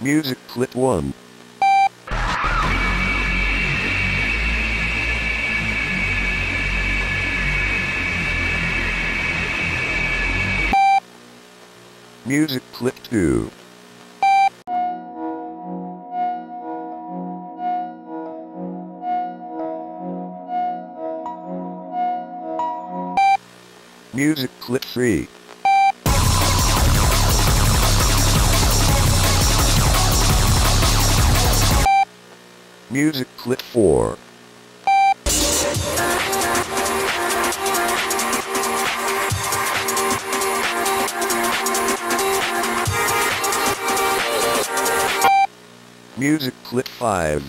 Music clip 1. Music clip 2. Music clip 3. Music clip 4. Music clip 5.